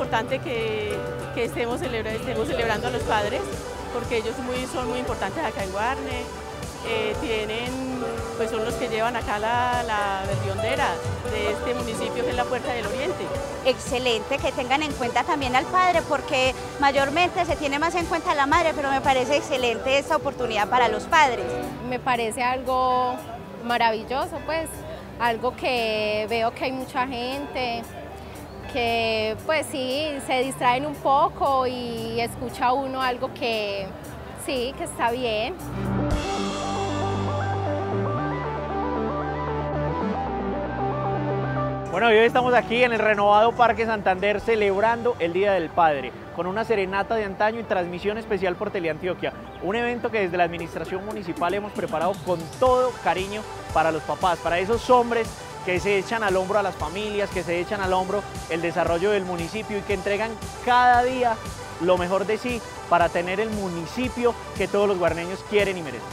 importante que, que estemos, estemos celebrando a los padres, porque ellos muy, son muy importantes acá en Guarne, eh, tienen, pues son los que llevan acá la, la de este municipio que es la Puerta del Oriente. Excelente que tengan en cuenta también al padre porque mayormente se tiene más en cuenta a la madre, pero me parece excelente esta oportunidad para los padres. Me parece algo maravilloso, pues algo que veo que hay mucha gente, que pues sí, se distraen un poco y escucha uno algo que sí, que está bien. Bueno, hoy estamos aquí en el renovado Parque Santander celebrando el Día del Padre con una serenata de antaño y transmisión especial por Teleantioquia. Un evento que desde la administración municipal hemos preparado con todo cariño para los papás, para esos hombres que se echan al hombro a las familias, que se echan al hombro el desarrollo del municipio y que entregan cada día lo mejor de sí para tener el municipio que todos los guarneños quieren y merecen.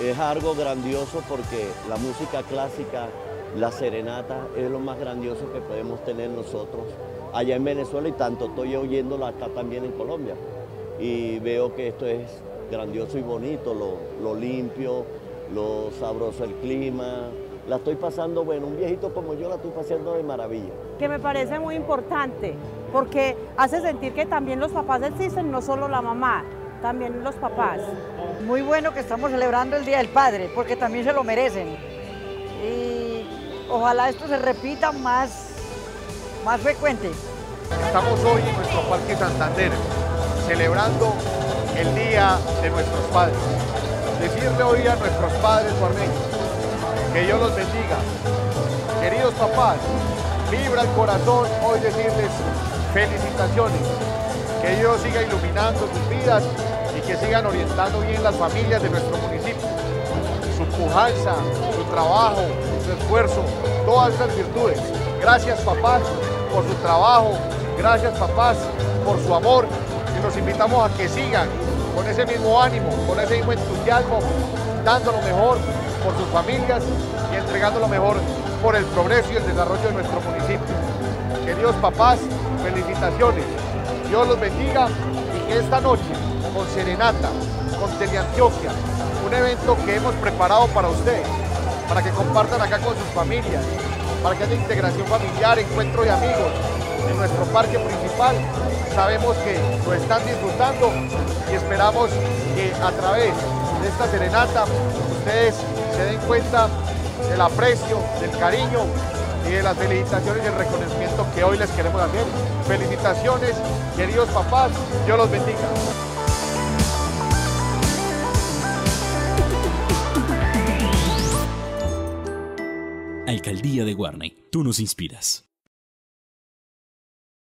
Es algo grandioso porque la música clásica la serenata es lo más grandioso que podemos tener nosotros allá en Venezuela y tanto estoy oyéndolo acá también en Colombia. Y veo que esto es grandioso y bonito, lo, limpio, lo sabroso el clima, la estoy pasando, bueno, un viejito como yo la estoy pasando de maravilla. Que me parece muy importante, porque hace sentir que también los papás existen, no solo la mamá, también los papás. Muy bueno que estamos celebrando el Día del Padre, porque también se lo merecen. Ojalá esto se repita más, más frecuente. Estamos hoy en nuestro Parque Santander celebrando el Día de nuestros Padres. Decirle hoy a nuestros padres guarneños que Dios los bendiga. Queridos papás, vibra el corazón hoy decirles felicitaciones. Que Dios siga iluminando sus vidas y que sigan orientando bien las familias de nuestro municipio. Su pujanza, su trabajo, esfuerzo, todas esas virtudes. Gracias papás por su trabajo, gracias papás por su amor y los invitamos a que sigan con ese mismo ánimo, con ese mismo entusiasmo, dando lo mejor por sus familias y entregando lo mejor por el progreso y el desarrollo de nuestro municipio. Queridos papás, felicitaciones. Dios los bendiga y que esta noche, con Serenata, con Teleantioquia, un evento que hemos preparado para ustedes, para que compartan acá con sus familias, para que haya integración familiar, encuentro de amigos en nuestro parque principal. Sabemos que lo están disfrutando y esperamos que a través de esta serenata ustedes se den cuenta del aprecio, del cariño y de las felicitaciones y el reconocimiento que hoy les queremos hacer. Felicitaciones, queridos papás, Dios los bendiga. Alcaldía de Guarney, tú nos inspiras.